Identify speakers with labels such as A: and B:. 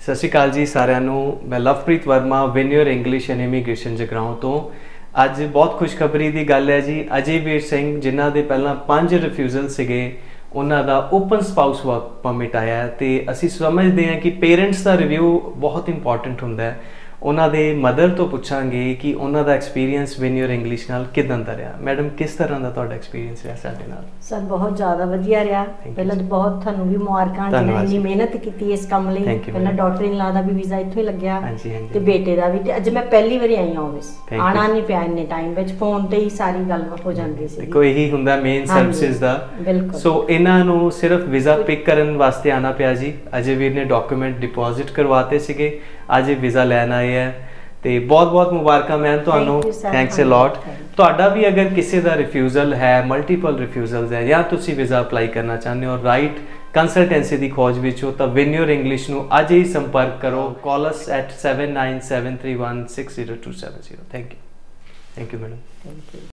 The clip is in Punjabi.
A: ਸਤਿ ਸ਼੍ਰੀ ਅਕਾਲ ਜੀ ਸਾਰਿਆਂ ਨੂੰ। ਮੈਂ Lovepreet Verma win your English and immigration Jagraon ਤੋਂ। ਅੱਜ ਬਹੁਤ ਖੁਸ਼ਖਬਰੀ ਦੀ ਗੱਲ ਹੈ ਜੀ। ਅਜੇ ਵੀਰ ਸਿੰਘ, ਜਿਨ੍ਹਾਂ ਦੇ ਪਹਿਲਾਂ ਪੰਜ ਰਿਫਿਊਜ਼ਲ ਸੀਗੇ, ਉਹਨਾਂ ਦਾ ਓਪਨ ਸਪਾਊਸ ਵਰਕ ਪਰਮਿਟ ਆਇਆ ਹੈ ਤੇ ਅਸੀਂ ਸਮਝਦੇ ਹਾਂ ਕਿ ਪੇਰੈਂਟਸ ਦਾ ਰਿਵਿਊ ਬਹੁਤ ਇੰਪੋਰਟੈਂਟ ਹੁੰਦਾ ਹੈ। ਉਹਨਾਂ ਦੇ ਮਦਰ ਤੋਂ ਪੁੱਛਾਂਗੇ ਕਿ ਉਹਨਾਂ ਦਾ ਐਕਸਪੀਰੀਅੰਸ ਵਿਨ ਯੂਰ ਇੰਗਲਿਸ਼ ਨਾਲ ਕਿਦਾਂ ਦਾ ਰਿਹਾ। ਮੈਡਮ ਕਿਸ ਤਰ੍ਹਾਂ ਦਾ ਤੁਹਾਡਾ ਐਕਸਪੀਰੀਅੰਸ ਰਿਹਾ ਸਾਡੇ ਨਾਲ?
B: ਸਰ ਬਹੁਤ ਜ਼ਿਆਦਾ ਵਧੀਆ ਰਿਹਾ। ਪਹਿਲਾਂ ਤਾਂ ਬਹੁਤ ਤੁਹਾਨੂੰ ਵੀ ਮੁਬਾਰਕਾਂ ਜਿਹਨੇ ਇੰਨੀ। ਮਿਹਨਤ ਕੀਤੀ ਇਸ ਕੰਮ ਲਈ। ਪਹਿਲਾਂ. ਡਾਕਟਰ ਇਨ ਲਾ ਦਾ ਵੀ ਵੀਜ਼ਾ ਇੱਥੋਂ ਹੀ ਲੱਗਿਆ। ਤੇ ਬੇਟੇ ਦਾ ਵੀ। ਤੇ ਅੱਜ ਮੈਂ ਪਹਿਲੀ ਵਾਰੀ ਆਈ ਹਾਂ ਆਫਿਸ. ਆਣਾ ਨਹੀਂ ਪਿਆ ਇੰਨੇ ਟਾਈਮ ਵਿੱਚ। ਫੋਨ ਤੇ ਹੀ ਸਾਰੀ ਗੱਲ ਹੋ ਜਾਂਦੀ ਸੀ।
A: ਦੇਖੋ ਇਹੀ ਹੁੰਦਾ ਮੇਨ ਸਰਵਿਸਿਜ਼ ਦਾ। ਸੋ ਇਹਨਾਂ ਨੂੰ ਸਿਰਫ ਵੀਜ਼ਾ ਪਿਕ ਕਰਨ ਵਾਸਤੇ ਆਣਾ ਪਿਆ ਜੀ। ਅਜੇ ਵੀਰ ਨੇ ਡਾਕੂਮੈਂਟ ਡਿਪੋਜ਼ਿਟ ਕਰਵਾਤੇ ਸੀਗੇ। ਅੱਜ ਵੀਜ਼ਾ ਲੈਣ ਆਏ ਹੈ ਤੇ ਬਹੁਤ ਬਹੁਤ ਮੁਬਾਰਕਾਂ ਮੈਮ ਤੁਹਾਨੂੰ. Thanks a lot. ਤੁਹਾਡਾ ਵੀ ਅਗਰ ਕਿਸੇ ਦਾ ਰਿਫਿਊਜ਼ਲ ਹੈ ਮਲਟੀਪਲ ਰਿਫਿਊਜ਼ਲਸ ਹੈ ਜਾਂ ਤੁਸੀਂ ਵੀਜ਼ਾ ਅਪਲਾਈ ਕਰਨਾ ਚਾਹੁੰਦੇ ਹੋ ਰਾਈਟ ਕੰਸਲਟੈਂਸੀ ਦੀ ਖੋਜ ਵਿੱਚ ਹੋ ਤਾਂ ਵਿਨ ਯੂਰ ਇੰਗਲਿਸ਼ ਨੂੰ ਅੱਜ ਹੀ ਸੰਪਰਕ ਕਰੋ। Call us at 7973160270 thank you thank you madam
B: thank you